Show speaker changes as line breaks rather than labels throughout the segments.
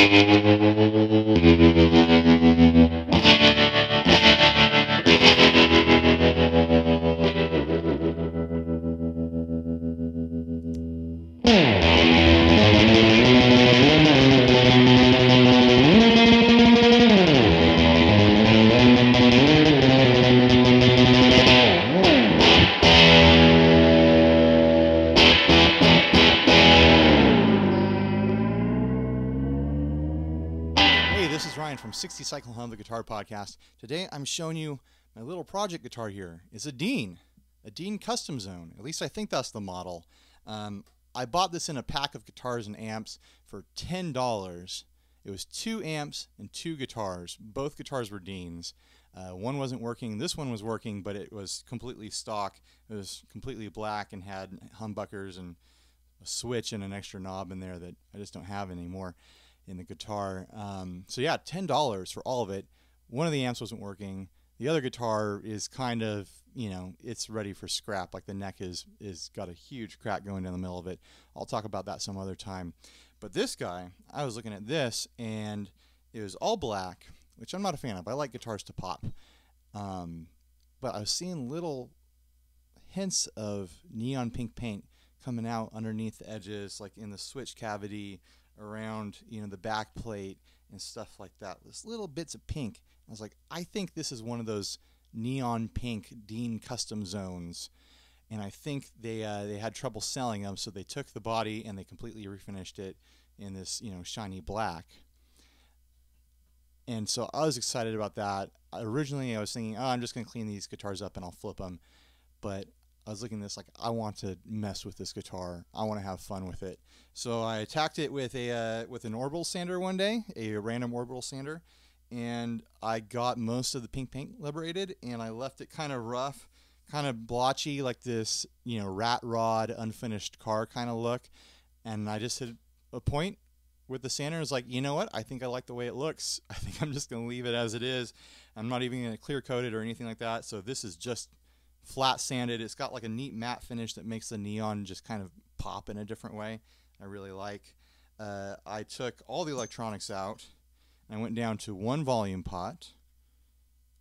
Thank you. 60 Cycle Hum, the guitar podcast. Today I'm showing you my little project guitar here. It's a Dean, a Dean Custom Zone. At least I think that's the model. Um, I bought this in a pack of guitars and amps for $10. It was two amps and two guitars. Both guitars were Deans. Uh, one wasn't working. This one was working, but it was completely stock. It was completely black and had humbuckers and a switch and an extra knob in there that I just don't have anymore in the guitar. Um, so yeah, ten dollars for all of it. One of the amps wasn't working. The other guitar is kind of, you know, it's ready for scrap. Like the neck is is got a huge crack going down the middle of it. I'll talk about that some other time. But this guy, I was looking at this and it was all black, which I'm not a fan of. I like guitars to pop. Um, but I was seeing little hints of neon pink paint coming out underneath the edges, like in the switch cavity, around you know the back plate and stuff like that. There's little bits of pink. I was like, I think this is one of those neon pink Dean custom zones, and I think they uh, they had trouble selling them, so they took the body and they completely refinished it in this you know shiny black. And so I was excited about that. Originally, I was thinking, oh, I'm just gonna clean these guitars up and I'll flip them, but I was looking at this like I want to mess with this guitar. I want to have fun with it. So I attacked it with a uh, with an orbital sander one day, a random orbital sander, and I got most of the pink paint liberated, and I left it kind of rough, kind of blotchy, like this you know rat rod unfinished car kind of look. And I just hit a point with the sander. and was like, you know what? I think I like the way it looks. I think I'm just gonna leave it as it is. I'm not even gonna clear coat it or anything like that. So this is just flat sanded. It's got like a neat matte finish that makes the neon just kind of pop in a different way. I really like. Uh, I took all the electronics out and I went down to one volume pot,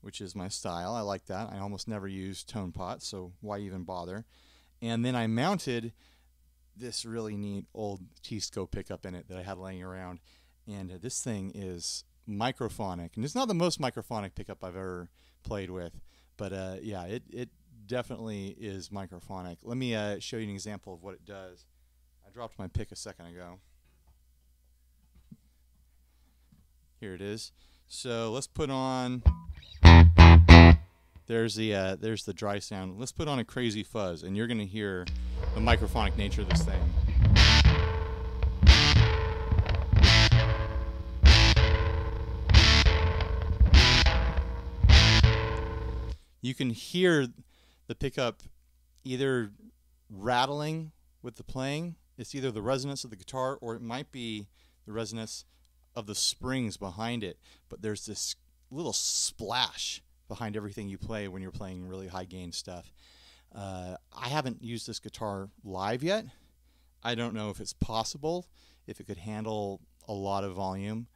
which is my style. I like that. I almost never use tone pots, so why even bother? And then I mounted this really neat old Teisco pickup in it that I had laying around. And uh, this thing is microphonic. And it's not the most microphonic pickup I've ever played with. But uh, yeah, it, it definitely is microphonic. Let me uh, show you an example of what it does. I dropped my pick a second ago. Here it is. So let's put on. There's the uh, there's the dry sound. Let's put on a crazy fuzz, and you're gonna hear the microphonic nature of this thing. You can hear the pickup either rattling with the playing. It's either the resonance of the guitar or it might be the resonance of the springs behind it. But there's this little splash behind everything you play when you're playing really high gain stuff. Uh, I haven't used this guitar live yet. I don't know if it's possible, if it could handle a lot of volume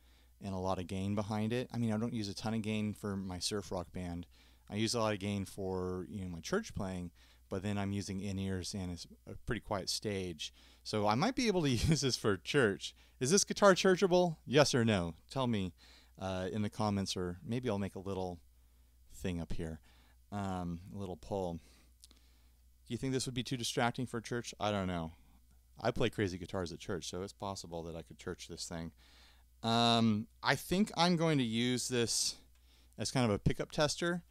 and a lot of gain behind it. I mean, I don't use a ton of gain for my surf rock band. I use a lot of gain for you know my church playing, but then I'm using in ears and it's a pretty quiet stage. So I might be able to use this for church. Is this guitar churchable? Yes or no? Tell me uh, in the comments, or maybe I'll make a little thing up here, um, a little poll. Do you think this would be too distracting for church? I don't know. I play crazy guitars at church, so it's possible that I could church this thing. Um, I think I'm going to use this as kind of a pickup tester.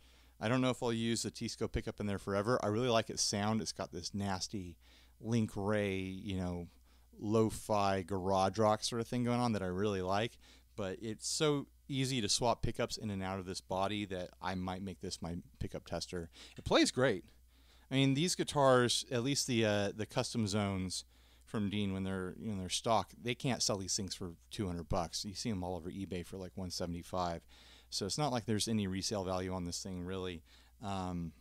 I don't know if I'll use the Teisco pickup in there forever. I really like its sound. It's got this nasty Link Wray, you know, lo-fi garage rock sort of thing going on that I really like. But it's so easy to swap pickups in and out of this body that I might make this my pickup tester. It plays great. I mean, these guitars, at least the uh, the custom zones from Dean when they're you know they're stock, they can't sell these things for 200 bucks. You see them all over eBay for like 175. So it's not like there's any resale value on this thing really. Um,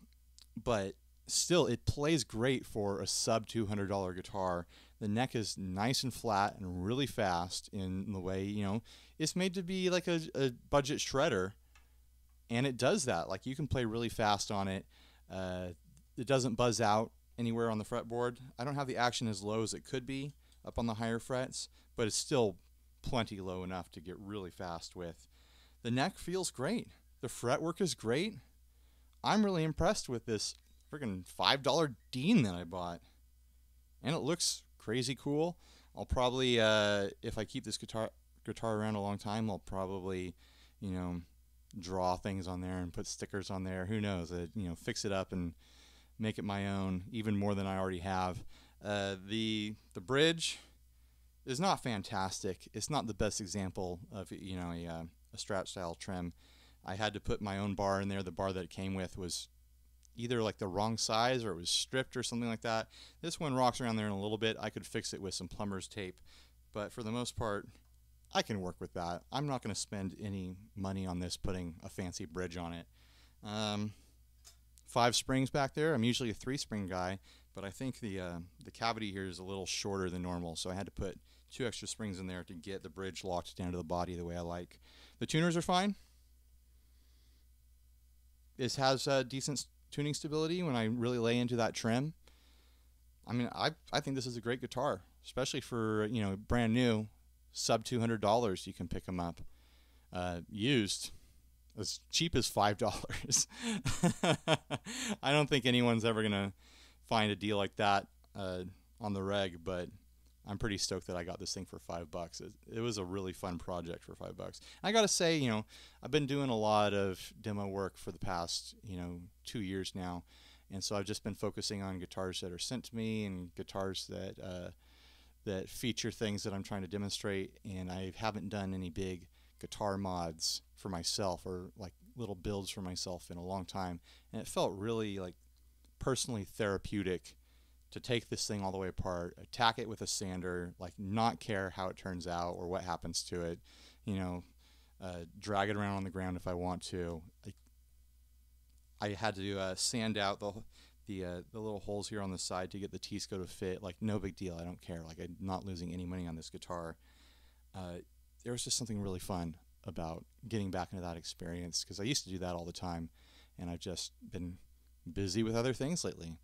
but still, it plays great for a sub $200 guitar. The neck is nice and flat and really fast in the way, you know, it's made to be like a, a budget shredder. And it does that. Like you can play really fast on it. Uh, it doesn't buzz out anywhere on the fretboard. I don't have the action as low as it could be up on the higher frets, but it's still plenty low enough to get really fast with. The neck feels great. The fretwork is great. I'm really impressed with this freaking $5 Dean that I bought. And it looks crazy cool. I'll probably, uh, if I keep this guitar guitar around a long time, I'll probably, you know, draw things on there and put stickers on there. Who knows? Uh, you know, fix it up and make it my own, even more than I already have. Uh, the the bridge is not fantastic. It's not the best example of you know a, uh, a Strat style trem. I had to put my own bar in there. The bar that it came with was either like the wrong size or it was stripped or something like that. This one rocks around there in a little bit. I could fix it with some plumber's tape, but for the most part, I can work with that. I'm not going to spend any money on this putting a fancy bridge on it. Um, five springs back there. I'm usually a three spring guy, but I think the uh, the cavity here is a little shorter than normal, so I had to put two extra springs in there to get the bridge locked down to the body the way I like. The tuners are fine. This has uh, decent tuning stability when I really lay into that trem. I mean, I I think this is a great guitar, especially for you know brand new, sub two hundred dollars. You can pick them up, uh, used, as cheap as five dollars. I don't think anyone's ever gonna find a deal like that uh, on the reg, but I'm pretty stoked that I got this thing for five bucks. It, it was a really fun project for five bucks. I got to say, you know, I've been doing a lot of demo work for the past, you know, two years now, and so I've just been focusing on guitars that are sent to me and guitars that uh, that feature things that I'm trying to demonstrate. And I haven't done any big guitar mods for myself or like little builds for myself in a long time, and it felt really like personally therapeutic to take this thing all the way apart, attack it with a sander, like not care how it turns out or what happens to it, you know, uh, drag it around on the ground if I want to. I, I had to uh, sand out the the uh, the little holes here on the side to get the Teisco to fit. Like no big deal. I don't care. Like I'm not losing any money on this guitar. Uh, there was just something really fun about getting back into that experience because I used to do that all the time, and I've just been busy with other things lately.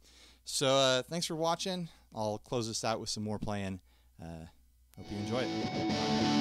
So uh, thanks for watching. I'll close this out with some more playing. Uh, hope you enjoy it.